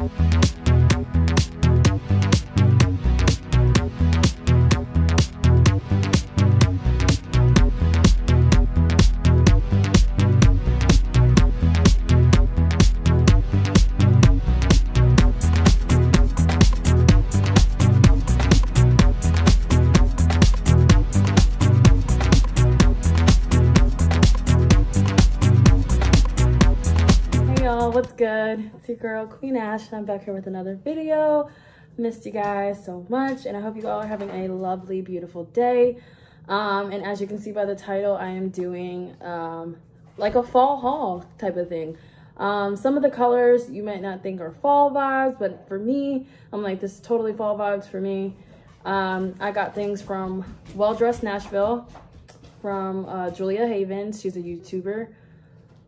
what's It's your girl, Queen Ash, and I'm back here with another video. Missed you guys so much, and I hope you all are having a lovely, beautiful day. Um, and as you can see by the title, I am doing um, like a fall haul type of thing. Um, some of the colors you might not think are fall vibes, but for me, I'm like, this is totally fall vibes for me. Um, I got things from Well Dressed Nashville, from uh, Julia Havens. She's a YouTuber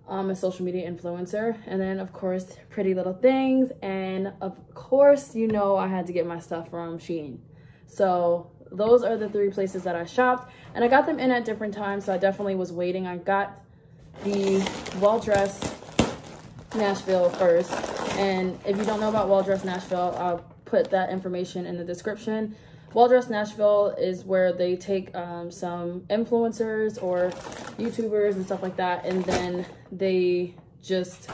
um, a social media influencer. And then, of course, Pretty Little Things. And, of course, you know I had to get my stuff from Shein. So those are the three places that I shopped. And I got them in at different times, so I definitely was waiting. I got the Well Dressed Nashville first. And if you don't know about Well Dressed Nashville, I'll put that information in the description. Well Dressed Nashville is where they take um, some influencers or YouTubers and stuff like that, and then they just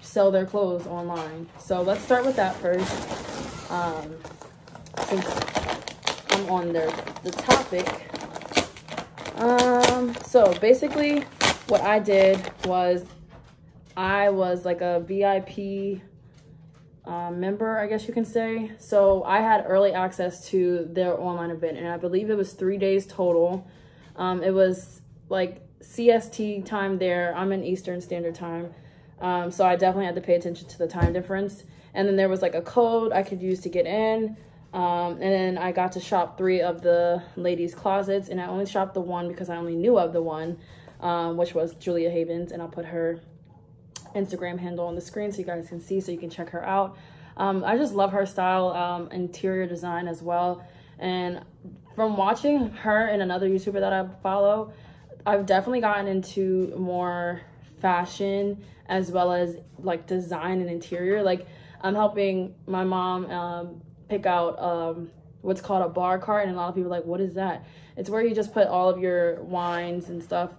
sell their clothes online. So let's start with that first. Um, since I'm on their, the topic. Um, so basically what I did was I was like a VIP uh, member, I guess you can say. So I had early access to their online event, and I believe it was three days total. Um, it was like CST time there. I'm in Eastern Standard Time. Um, so I definitely had to pay attention to the time difference. And then there was like a code I could use to get in. Um, and then I got to shop three of the ladies' closets, and I only shopped the one because I only knew of the one, um, which was Julia Havens, and I'll put her Instagram handle on the screen so you guys can see so you can check her out. Um, I just love her style, um, interior design as well. And from watching her and another YouTuber that I follow, I've definitely gotten into more fashion as well as like design and interior. Like I'm helping my mom um, pick out um, what's called a bar cart, and a lot of people like, what is that? It's where you just put all of your wines and stuff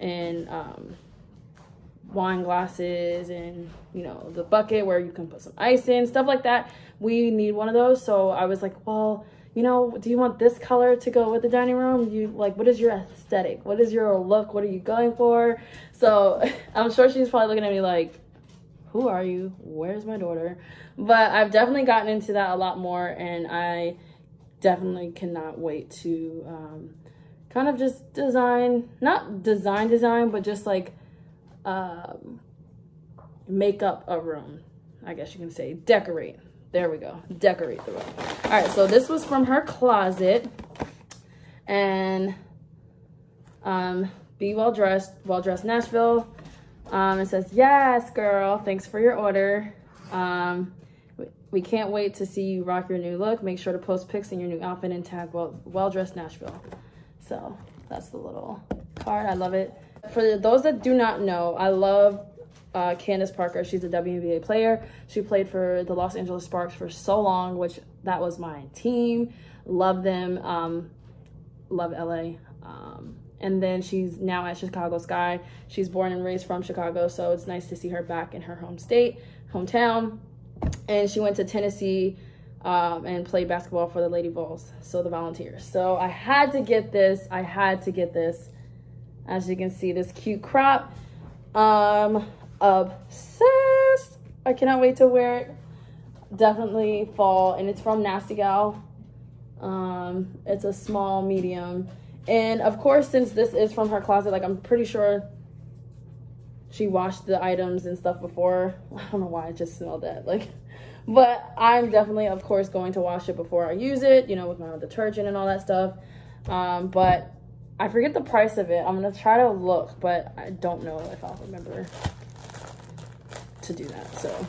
in um, wine glasses and you know the bucket where you can put some ice in stuff like that. We need one of those. So i was like well you know do you want this color to go with the dining room? You like what is your aesthetic? What is your look? What are you going for? So i'm sure she's probably looking at me like who are you? Where's my daughter? But i've definitely gotten into that a lot more and i definitely cannot wait to um, kind of just design not design design but just like um, make up a room. I guess you can say decorate. There we go. Decorate the room. All right, so this was from her closet. And um, be well dressed, well dressed Nashville. Um, it says, yes, girl, thanks for your order. Um, we can't wait to see you rock your new look. Make sure to post pics in your new outfit and tag well, well dressed Nashville. So that's the little card. I love it. For those that do not know, I love uh, Candace Parker. She's a WNBA player. She played for the Los Angeles Sparks for so long, which that was my team. Love them. Um, love LA. Um, and then she's now at Chicago Sky. She's born and raised from Chicago, so it's nice to see her back in her home state, hometown. And she went to Tennessee um, and played basketball for the Lady Vols, so the Volunteers. So I had to get this. I had to get this. As you can see, this cute crop. Um, obsessed. I cannot wait to wear it. Definitely fall, and it's from Nasty Gal. Um, it's a small, medium. And of course, since this is from her closet, like I'm pretty sure she washed the items and stuff before. I don't know why I just smelled that. Like, but I'm definitely, of course, going to wash it before I use it, you know, with my own detergent and all that stuff. Um, but I forget the price of it. I'm going to try to look, but I don't know if I'll remember to do that. So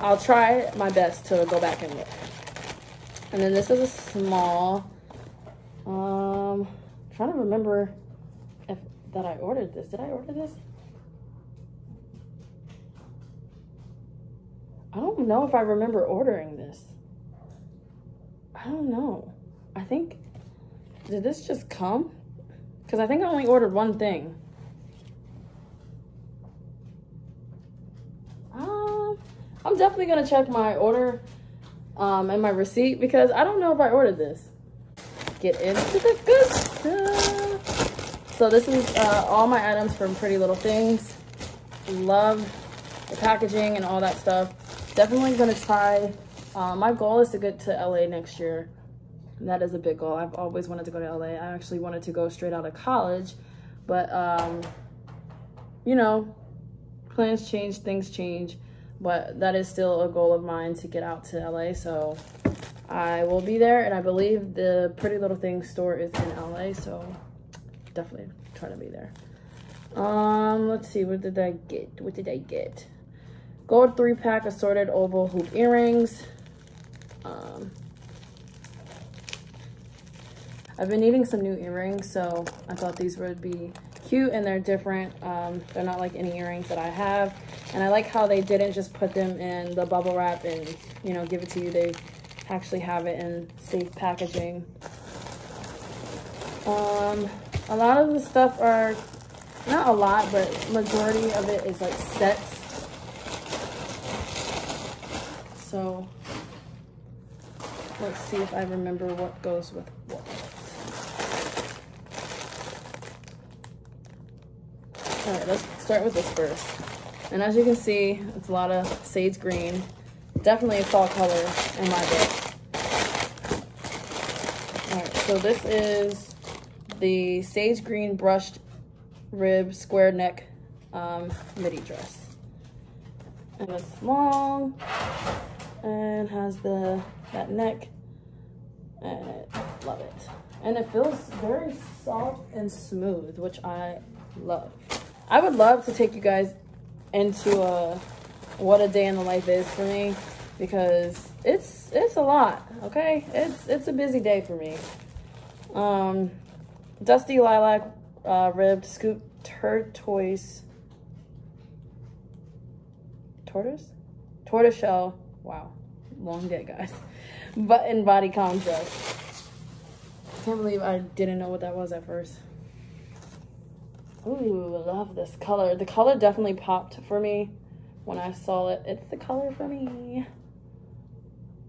I'll try my best to go back and look. And then this is a small, um, I'm trying to remember if that I ordered this. Did I order this? I don't know if I remember ordering this. I don't know. I think, did this just come? Because I think I only ordered one thing. Um, I'm definitely going to check my order um, and my receipt because I don't know if I ordered this. Get into the good stuff. So this is uh, all my items from Pretty Little Things. Love the packaging and all that stuff. Definitely going to try. Uh, my goal is to get to LA next year. That is a big goal. I've always wanted to go to LA. I actually wanted to go straight out of college, but um, you know, plans change, things change, but that is still a goal of mine to get out to LA. So I will be there, and I believe the Pretty Little Things store is in LA, so definitely try to be there. Um, let's see, what did I get? What did I get? Gold three pack assorted oval hoop earrings. Um, I've been needing some new earrings, so I thought these would be cute and they're different. Um, they're not like any earrings that I have. And I like how they didn't just put them in the bubble wrap and, you know, give it to you. They actually have it in safe packaging. Um, a lot of the stuff are, not a lot, but majority of it is like sets. So let's see if I remember what goes with what. All right, let's start with this first. And as you can see, it's a lot of sage green. Definitely a fall color in my book. All right, so this is the sage green brushed rib square neck um, midi dress. And it's long and has the that neck and I love it. And it feels very soft and smooth, which I love. I would love to take you guys into a, what a day in the life is for me because it's it's a lot, okay? It's it's a busy day for me. Um, Dusty Lilac uh, Ribbed Scoop Tortoise Tortoise? Tortoise shell. Wow. Long day, guys. Button bodycon dress. Can't believe I didn't know what that was at first. Ooh, I love this color. The color definitely popped for me when I saw it. It's the color for me.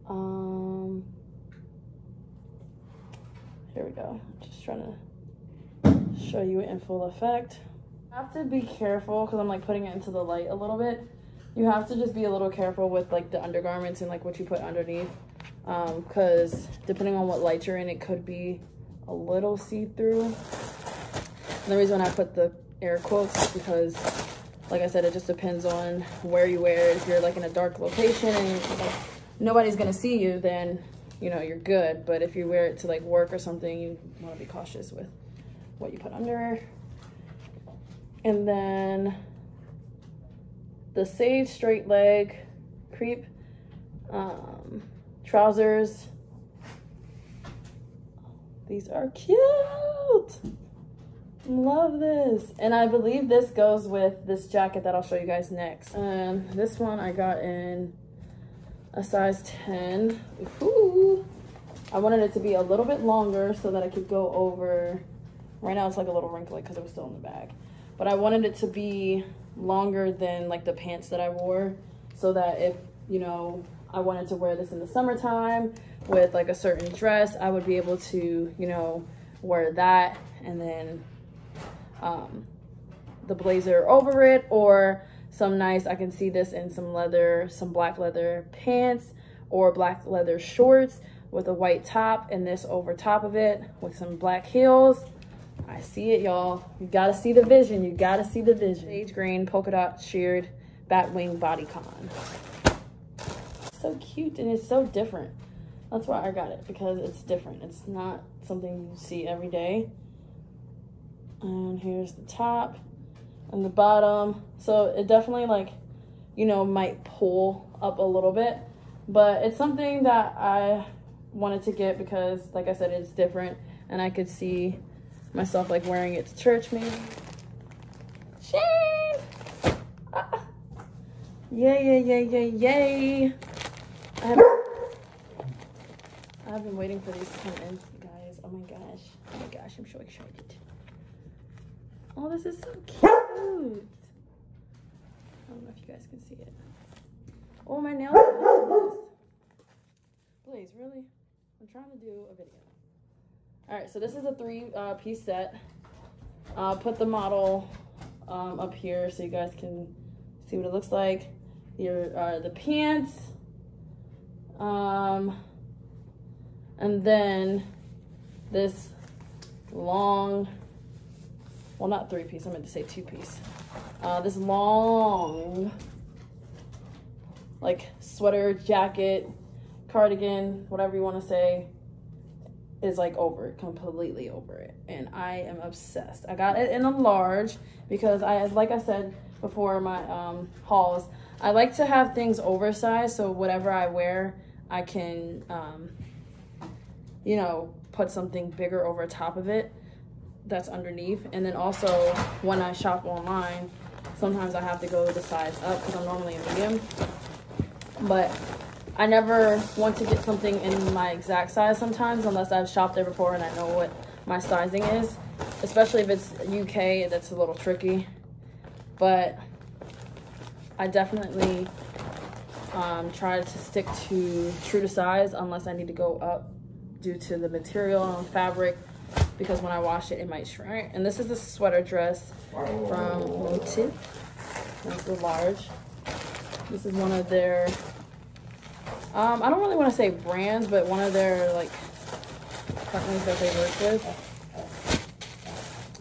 Um, here we go. Just trying to show you it in full effect. I have to be careful because I'm like putting it into the light a little bit. You have to just be a little careful with like the undergarments and like what you put underneath. Um, because depending on what light you're in, it could be a little see-through. And the reason I put the air quotes is because, like I said, it just depends on where you wear it. If you're like in a dark location and like, nobody's gonna see you, then you know you're good. But if you wear it to like work or something, you want to be cautious with what you put under. And then the Sage straight leg creep um, trousers. These are cute. Love this. And I believe this goes with this jacket that I'll show you guys next. And this one I got in a size 10. Ooh. I wanted it to be a little bit longer so that I could go over. Right now it's like a little wrinkly because it was still in the bag. But I wanted it to be longer than like the pants that I wore so that if, you know, I wanted to wear this in the summertime with like a certain dress, I would be able to, you know, wear that and then um, the blazer over it or some nice, I can see this in some leather, some black leather pants or black leather shorts with a white top and this over top of it with some black heels. I see it, y'all. You gotta see the vision. You gotta see the vision. Sage green polka dot sheared batwing bodycon. So cute and it's so different. That's why I got it because it's different. It's not something you see every day. And here's the top and the bottom. So it definitely like, you know, might pull up a little bit, but it's something that I wanted to get because like I said, it's different and I could see myself like wearing it to church maybe. Shein! Ah. Yay, yay, yay, yay, yay. I have, I've been waiting for these to come in, guys. Oh my gosh. Oh my gosh, I'm so excited. Oh, this is so cute. I don't know if you guys can see it. Oh, my nails. Please, really? I'm trying to do a video. All right, so this is a three uh, piece set. I'll put the model um, up here so you guys can see what it looks like. Here are the pants. Um, and then this long, well, not three piece, I meant to say two piece. Uh, this long, like sweater, jacket, cardigan, whatever you want to say, is like over it, completely over it. And I am obsessed. I got it in a large because I, like I said before my um, hauls, I like to have things oversized so whatever I wear, I can, um, you know, put something bigger over top of it that's underneath. And then also when I shop online, sometimes I have to go the size up because I'm normally a medium. But I never want to get something in my exact size sometimes unless I've shopped there before and I know what my sizing is. Especially if it's UK, that's a little tricky. But I definitely um, try to stick to true to size unless I need to go up due to the material and fabric because when I wash it, it might shrink. And this is a sweater dress from Motif. That's the large. This is one of their um, I don't really want to say brands, but one of their like companies that they work with.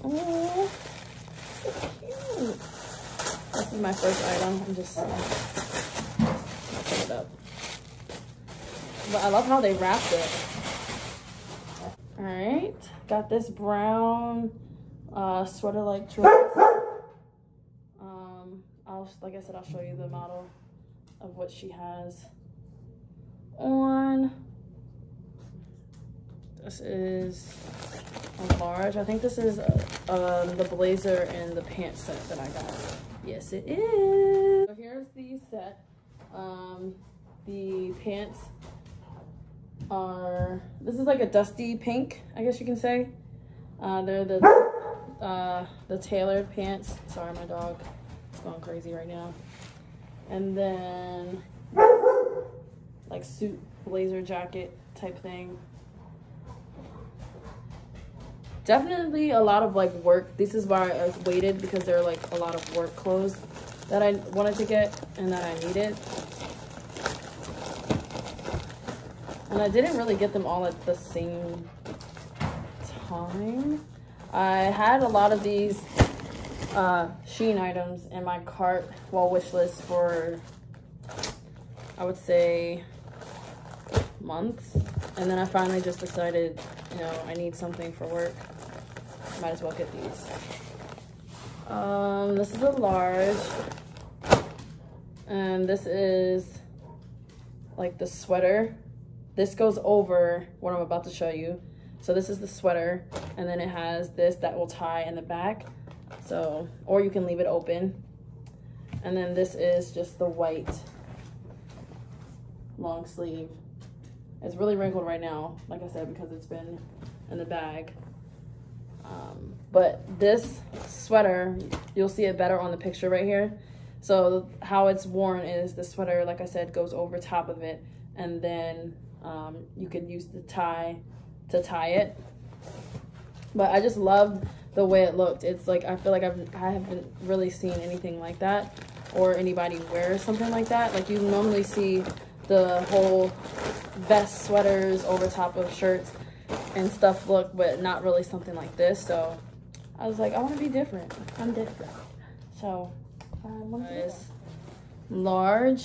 Oh, so cute. This is my first item. I'm just uh, it up. But I love how they wrapped it. All right, got this brown uh, sweater-like dress. Um, I'll like I said, I'll show you the model of what she has on. This is a large. I think this is uh, um, the blazer and the pants set that I got. Yes, it is. So here's the set. Um, the pants are, this is like a dusty pink, I guess you can say. Uh, they're the, uh, the tailored pants. Sorry, my dog is going crazy right now. And then like suit blazer jacket type thing. Definitely a lot of like work. This is why I waited because there are like a lot of work clothes that I wanted to get and that I needed. And I didn't really get them all at the same time. I had a lot of these uh, items in my cart, well, wish list for, I would say, months. And then I finally just decided, you know, I need something for work. Might as well get these. Um, this is a large. And this is like the sweater. This goes over what I'm about to show you. So this is the sweater. And then it has this that will tie in the back. So, or you can leave it open. And then this is just the white long sleeve it's really wrinkled right now, like I said, because it's been in the bag. Um, but this sweater, you'll see it better on the picture right here. So how it's worn is the sweater, like I said, goes over top of it. And then um, you can use the tie to tie it. But I just love the way it looked. It's like, I feel like I've, I haven't really seen anything like that or anybody wear something like that. Like you normally see the whole vest sweaters over top of shirts and stuff look, but not really something like this. So I was like, I want to be different. I'm different. So large.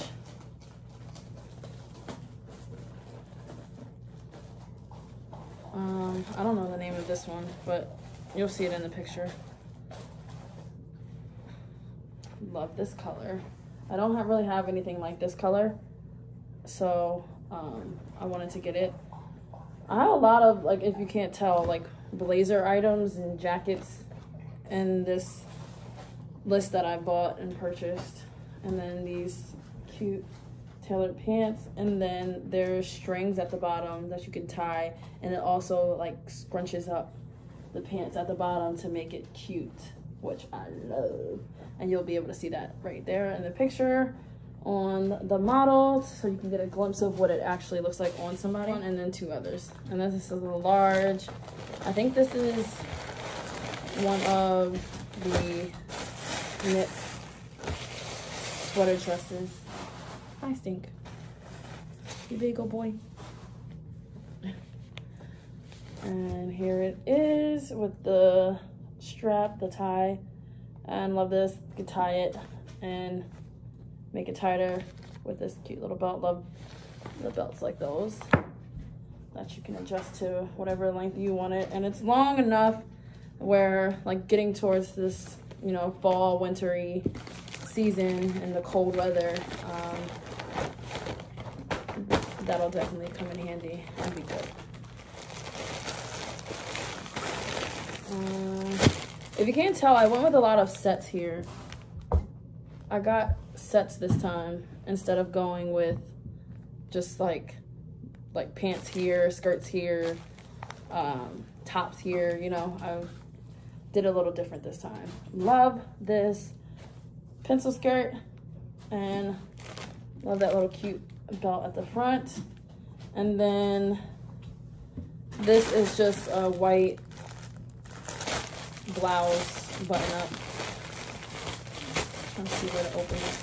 Um, I don't know the name of this one, but you'll see it in the picture. Love this color. I don't have, really have anything like this color. So um, I wanted to get it. I have a lot of, like, if you can't tell, like, blazer items and jackets in this list that I bought and purchased. And then these cute tailored pants and then there's strings at the bottom that you can tie and it also like scrunches up the pants at the bottom to make it cute which I love. And you'll be able to see that right there in the picture on the model so you can get a glimpse of what it actually looks like on somebody and then two others. And this is a large. I think this is one of the knit sweater dresses I stink. You big old boy. And here it is with the strap, the tie. And love this. You can tie it and make it tighter with this cute little belt. Love the belts like those that you can adjust to whatever length you want it. And it's long enough where like getting towards this, you know, fall, wintry season and the cold weather, um, that'll definitely come in handy and be good. Um, if you can't tell, I went with a lot of sets here. I got sets this time instead of going with just like like pants here, skirts here, um, tops here, you know, I did a little different this time. Love this pencil skirt and love that little cute belt at the front. And then this is just a white blouse button up. Let's see where to open it.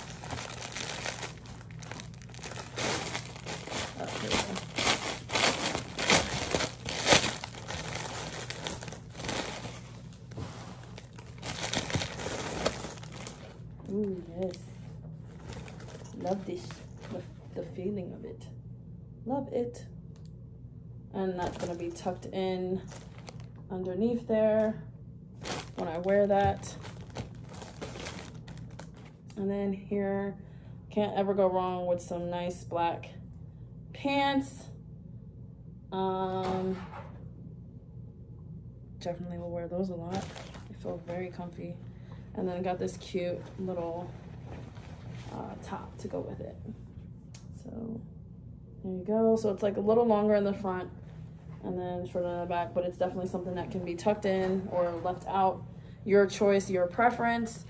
Oh, Ooh, yes. Love this feeling of it. Love it. And that's gonna be tucked in underneath there when I wear that. And then here, can't ever go wrong with some nice black pants. Um, definitely will wear those a lot. They feel very comfy. And then I got this cute little uh, top to go with it. So there you go. So it's like a little longer in the front and then shorter in the back, but it's definitely something that can be tucked in or left out. Your choice, your preference.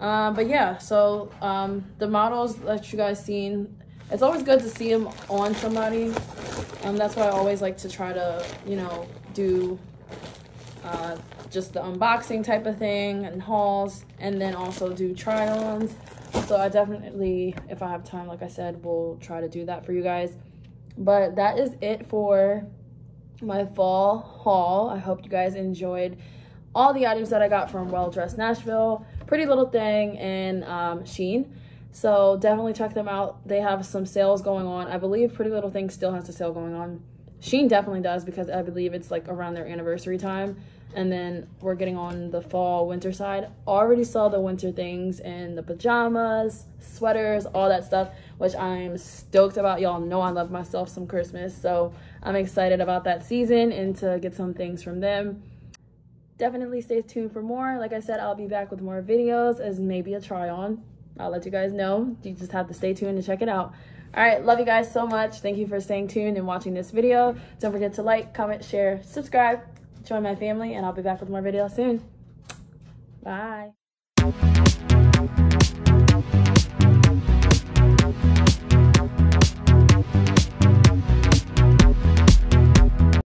Um, but yeah, so um, the models that you guys seen, it's always good to see them on somebody. Um, that's why I always like to try to, you know, do uh, just the unboxing type of thing and hauls, and then also do try-ons. So I definitely, if I have time, like I said, will try to do that for you guys. But that is it for my fall haul. I hope you guys enjoyed all the items that I got from Well Dressed Nashville, Pretty Little Thing, and um, Shein. So definitely check them out. They have some sales going on. I believe Pretty Little Thing still has a sale going on. Shein definitely does because I believe it's like around their anniversary time. And then we're getting on the fall winter side. Already saw the winter things and the pajamas sweaters all that stuff which i'm stoked about. Y'all know i love myself some christmas so i'm excited about that season and to get some things from them. Definitely stay tuned for more. Like i said i'll be back with more videos as maybe a try on i'll let you guys know. You just have to stay tuned to check it out all right love you guys so much thank you for staying tuned and watching this video don't forget to like comment share subscribe join my family and I'll be back with more videos soon. Bye.